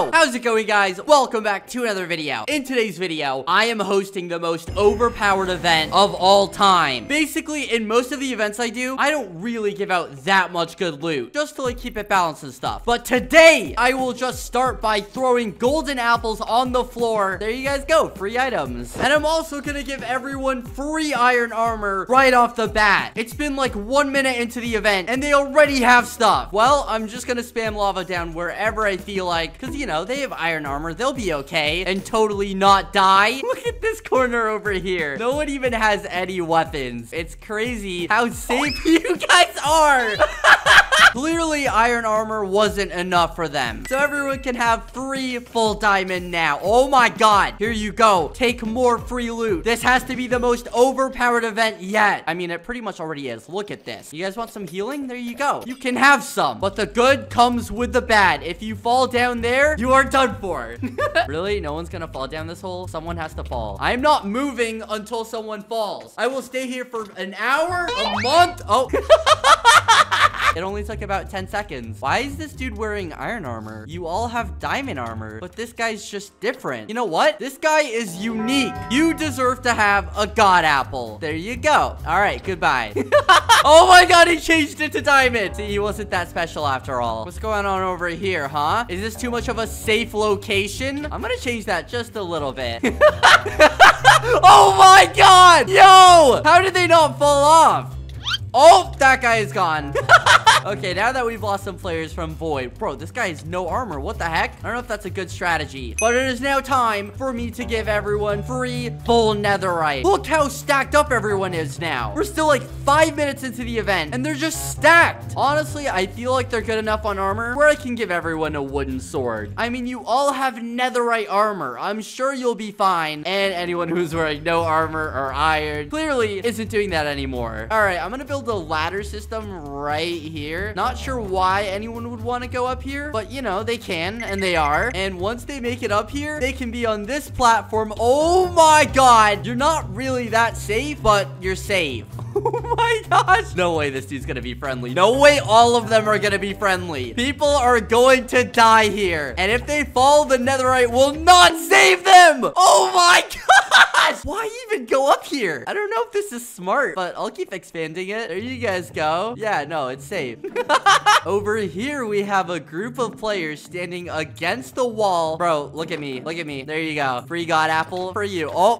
How's it going guys? Welcome back to another video. In today's video, I am hosting the most overpowered event of all time. Basically, in most of the events I do, I don't really give out that much good loot, just to like keep it balanced and stuff. But today, I will just start by throwing golden apples on the floor. There you guys go, free items. And I'm also gonna give everyone free iron armor right off the bat. It's been like one minute into the event, and they already have stuff. Well, I'm just gonna spam lava down wherever I feel like, because, you know, they have iron armor. They'll be okay and totally not die. Look at this corner over here. No one even has any weapons. It's crazy how safe you guys are. Clearly, iron armor wasn't enough for them. So everyone can have free full diamond now. Oh my god. Here you go. Take more free loot. This has to be the most overpowered event yet. I mean, it pretty much already is. Look at this. You guys want some healing? There you go. You can have some. But the good comes with the bad. If you fall down there, you are done for. really? No one's gonna fall down this hole? Someone has to fall. I'm not moving until someone falls. I will stay here for an hour, a month. Oh. It only took about 10 seconds. Why is this dude wearing iron armor? You all have diamond armor, but this guy's just different. You know what? This guy is unique. You deserve to have a god apple. There you go. All right, goodbye. oh my god, he changed it to diamond. See, he wasn't that special after all. What's going on over here, huh? Is this too much of a safe location? I'm gonna change that just a little bit. oh my god! Yo! How did they not fall off? Oh, that guy is gone. okay, now that we've lost some players from Void. Bro, this guy has no armor. What the heck? I don't know if that's a good strategy. But it is now time for me to give everyone free full netherite. Look how stacked up everyone is now. We're still like five minutes into the event, and they're just stacked. Honestly, I feel like they're good enough on armor where I can give everyone a wooden sword. I mean, you all have netherite armor. I'm sure you'll be fine. And anyone who's wearing no armor or iron clearly isn't doing that anymore. All right, I'm gonna build a ladder system right here. Not sure why anyone would want to go up here, but you know, they can and they are. And once they make it up here, they can be on this platform. Oh my God. You're not really that safe, but you're safe. Oh my gosh. No way this dude's gonna be friendly. No way all of them are gonna be friendly. People are going to die here. And if they fall, the netherite will not save them. Oh my gosh. Why even go up here? I don't know if this is smart, but I'll keep expanding it. There you guys go. Yeah, no, it's safe. Over here, we have a group of players standing against the wall. Bro, look at me. Look at me. There you go. Free god apple for you. Oh.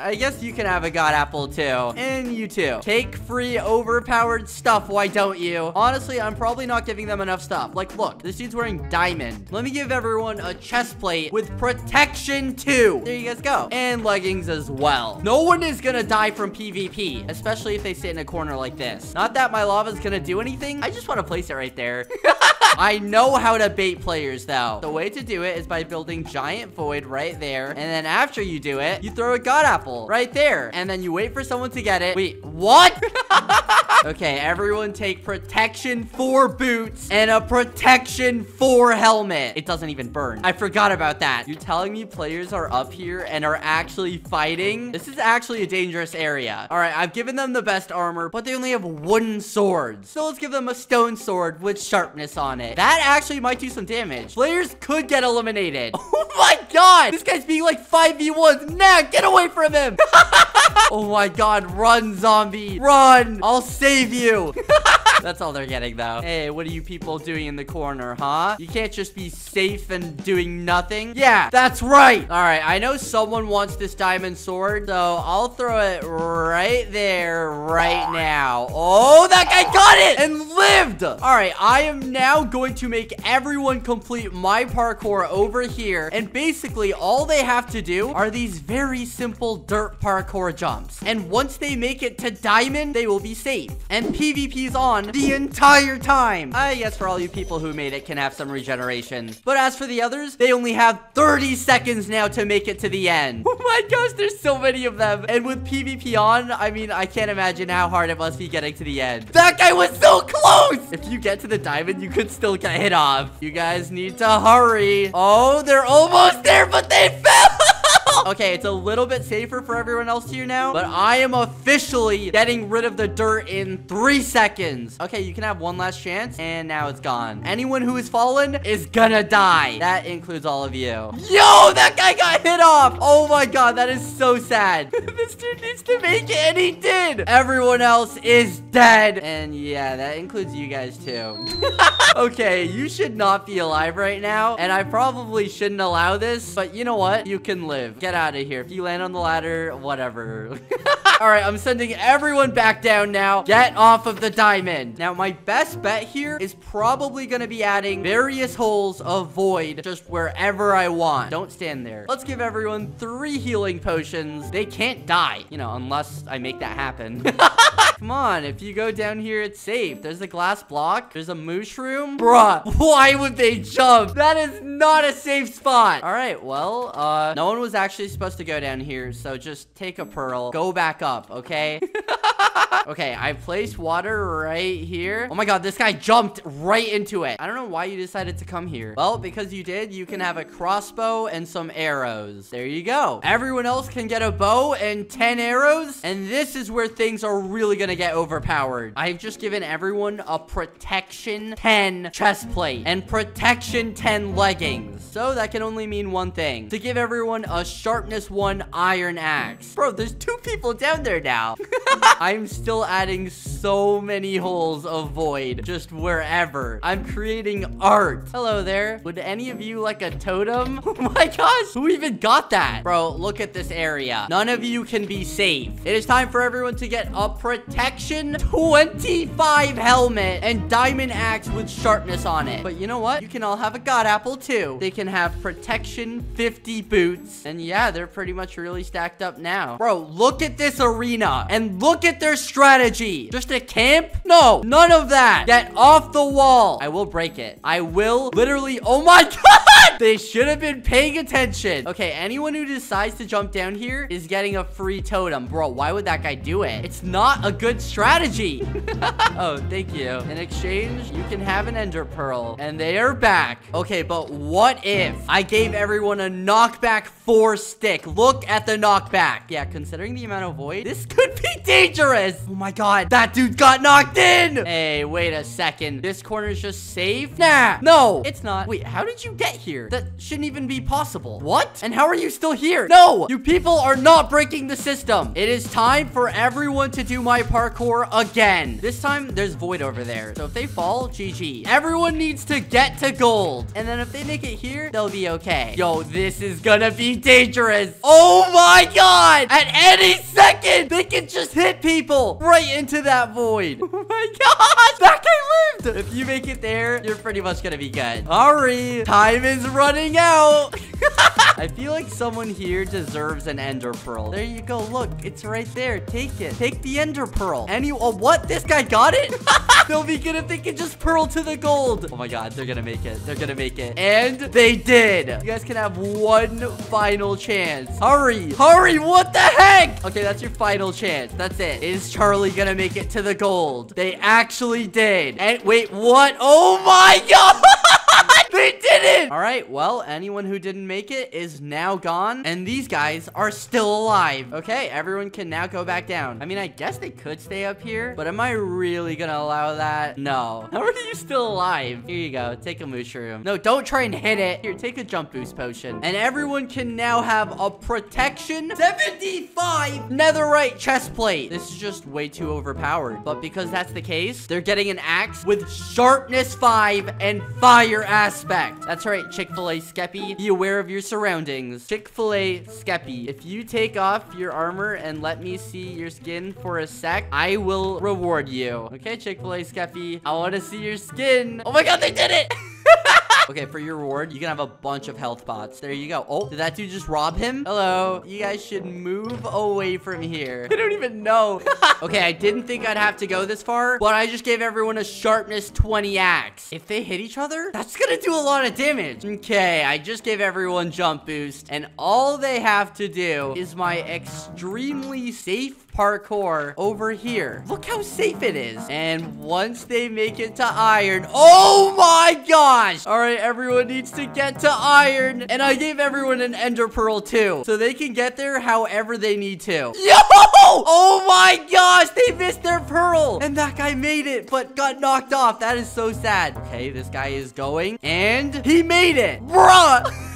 I guess you can have a god apple too. And you too. Take free overpowered stuff, why don't you? Honestly, I'm probably not giving them enough stuff. Like, look, this dude's wearing diamond. Let me give everyone a chest plate with protection too. There you guys go. And leggings as well. No one is gonna die from PvP, especially if they sit in a corner like this. Not that my lava's gonna do anything. I just want to place it right there. I know how to bait players though. The way to do it is by building giant void right there. And then after you do it, you throw a god apple right there. And then you wait for someone to get it. Wait, what? okay, everyone take protection for boots and a protection for helmet. It doesn't even burn. I forgot about that. You're telling me players are up here and are actually fighting? This is actually a dangerous area. All right, I've given them the best armor, but they only have wooden swords. So let's give them a stone sword with sharpness on it. That actually might do some damage. Players could get eliminated. Oh my god. This guy's being like 5v1s. Nah, get away from him. oh my god. Run, zombie. Run. I'll save you. That's all they're getting, though. Hey, what are you people doing in the corner, huh? You can't just be safe and doing nothing. Yeah, that's right. All right, I know someone wants this diamond sword, so I'll throw it right there right now. Oh, that guy got it and lived. All right, I am now going to make everyone complete my parkour over here. And basically, all they have to do are these very simple dirt parkour jumps. And once they make it to diamond, they will be safe. And PvP's on the entire time. Ah, I guess for all you people who made it can have some regeneration. But as for the others, they only have 30 seconds now to make it to the end. Oh my gosh, there's so many of them. And with PvP on, I mean, I can't imagine how hard it must be getting to the end. That guy was so close! If you get to the diamond, you could still get hit off. You guys need to hurry. Oh, they're almost there, but they fell! okay, it's a little bit safer for everyone else here now, but I am officially getting rid of the dirt in three seconds. Okay, you can have one last chance, and now it's gone. Anyone who has fallen is gonna die. That includes all of you. Yo, that guy got hit off. Oh my god, that is so sad. this dude needs to make it, and he did. Everyone else is dead. And yeah, that includes you guys too. okay, you should not be alive right now, and I probably shouldn't allow this, but you know what? You can live. Get out of here. If you land on the ladder, whatever. All right, I'm sending everyone back down now. Get off of the diamond. Now, my best bet here is probably going to be adding various holes of void just wherever I want. Don't stand there. Let's give everyone three healing potions. They can't die, you know, unless I make that happen. Come on, if you go down here, it's safe. There's a glass block. There's a mushroom. Bruh, why would they jump? That is not a safe spot. All right, well, uh, no one was actually supposed to go down here, so just take a pearl, go back up, okay? okay, I placed water right here. Oh my god, this guy jumped right into it. I don't know why you decided to come here. Well, because you did, you can have a crossbow and some arrows. There you go. Everyone else can get a bow and 10 arrows, and this is where things are really gonna get overpowered. I've just given everyone a protection 10 chest plate and protection 10 leggings. So that can only mean one thing. To give everyone a sharpness 1 iron axe. Bro, there's two people down there now. I'm still adding so many holes of void just wherever. I'm creating art. Hello there. Would any of you like a totem? Oh my gosh. Who even got that? Bro, look at this area. None of you can be safe. It is time for everyone to get a protection 25 helmet and diamond axe with sharpness on it. But you know what? You can all have a god apple too. They can have protection 50 boots. And yeah, they're pretty much really stacked up now. Bro, look at this arena and look at their strategy. Just a camp? No, none of that. Get off the wall. I will break it. I will literally, oh my God. They should have been paying attention. Okay, anyone who decides to jump down here is getting a free totem. Bro, why would that guy do it? It's not a good strategy. oh, thank you. In exchange, you can have an ender pearl. And they are back. Okay, but what if I gave everyone a knockback four stick? Look at the knockback. Yeah, considering the amount of void, this could be dangerous. Oh my god, that dude got knocked in. Hey, wait a second. This corner is just safe? Nah, no, it's not. Wait, how did you get here? That shouldn't even be possible. What? And how are you still here? No, you people are not breaking the system. It is time for everyone to do my parkour again. This time, there's void over there. So if they fall, GG. Everyone needs to get to gold. And then if they make it here, they'll be okay. Yo, this is gonna be dangerous. Oh my god. At any second, they can just hit people right into that void. Oh my gosh. That guy lived. If you make it there, you're pretty much gonna be good. Hurry. Time is running out. I feel like someone here deserves an ender pearl. There you go. Look, it's right there. Take it. Take the ender pearl. Any, oh, what? This guy got it? They'll be good if they can just pearl to the gold. Oh my god, they're gonna make it. They're gonna make it. And they did. You guys can have one final chance. Hurry. Hurry. What the heck? Okay, that's your final chance. That's it. Is Charlie gonna make it to the gold? They actually did. And wait, what? Oh my god. All right, well, anyone who didn't make it is now gone, and these guys are still alive. Okay, everyone can now go back down. I mean, I guess they could stay up here, but am I really gonna allow that? No. How are you still alive? Here you go, take a mushroom. No, don't try and hit it. Here, take a jump boost potion. And everyone can now have a protection 75 netherite chest plate. This is just way too overpowered, but because that's the case, they're getting an axe with sharpness 5 and fire aspect. That's right, Chick-fil-A Skeppy. Be aware of your surroundings. Chick-fil-A Skeppy. If you take off your armor and let me see your skin for a sec, I will reward you. Okay, Chick-fil-A Skeppy. I want to see your skin. Oh my god, they did it! Okay, for your reward, you can have a bunch of health pots. There you go. Oh, did that dude just rob him? Hello. You guys should move away from here. I don't even know. okay, I didn't think I'd have to go this far, but I just gave everyone a sharpness 20 axe. If they hit each other, that's gonna do a lot of damage. Okay, I just gave everyone jump boost, and all they have to do is my extremely safe parkour over here. Look how safe it is. And once they make it to iron, oh my gosh. All right, everyone needs to get to iron. And I gave everyone an ender pearl too. So they can get there however they need to. Yo! Oh my gosh, they missed their pearl. And that guy made it, but got knocked off. That is so sad. Okay, this guy is going. And he made it. Bruh.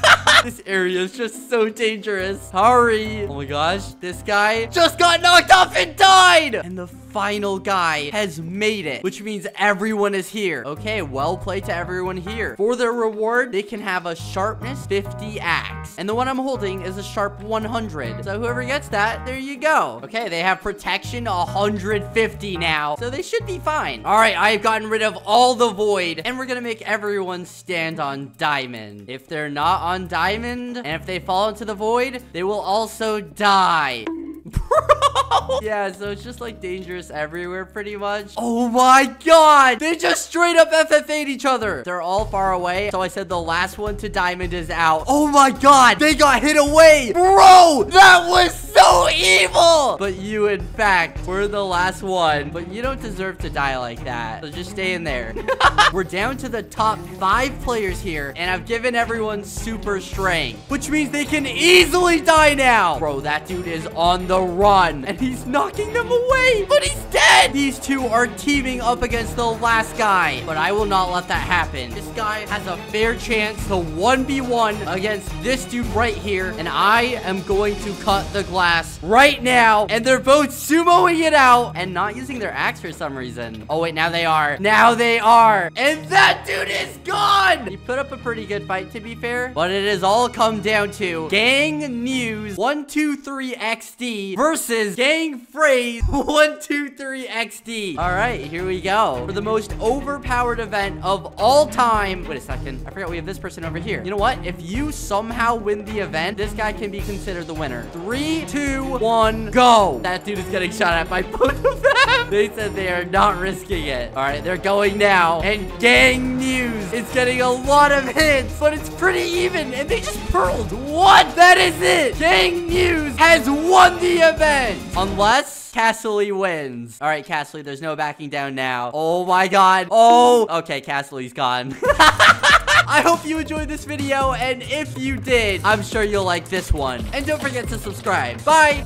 this area is just so dangerous. Hurry. Oh my gosh. This guy just got knocked off and died. And the final guy has made it, which means everyone is here. Okay, well played to everyone here. For their reward, they can have a sharpness 50 axe. And the one I'm holding is a sharp 100. So whoever gets that, there you go. Okay, they have protection 150 now. So they should be fine. All right, I've gotten rid of all the void. And we're gonna make everyone stand on diamond. If they're not on diamond, and if they fall into the void, they will also die. Bro! yeah, so it's just like dangerous everywhere pretty much. Oh my god! They just straight up FF8 each other. They're all far away. So I said the last one to diamond is out. Oh my god! They got hit away! Bro! That was so evil! But you, in fact, were the last one. But you don't deserve to die like that. So just stay in there. We're down to the top five players here. And I've given everyone super strength. Which means they can easily die now. Bro, that dude is on the run. And he's knocking them away. But he's dead. These two are teaming up against the last guy. But I will not let that happen. This guy has a fair chance to 1v1 against this dude right here. And I am going to cut the glass right now. And they're both sumoing it out and not using their axe for some reason. Oh, wait, now they are. Now they are. And that dude is gone. He put up a pretty good fight, to be fair. But it has all come down to Gang News 123XD versus Gang Phrase 123XD. All right, here we go. For the most overpowered event of all time. Wait a second. I forgot we have this person over here. You know what? If you somehow win the event, this guy can be considered the winner. Three, two, one, go. That dude is getting shot at by both of them. They said they are not risking it. All right, they're going now. And Gang News is getting a lot of hits, but it's pretty even. And they just pearled. What? That is it. Gang News has won the event. Unless Castley wins. All right, Castley, there's no backing down now. Oh my god. Oh, okay, Castley's gone. I hope you enjoyed this video, and if you did, I'm sure you'll like this one. And don't forget to subscribe. Bye!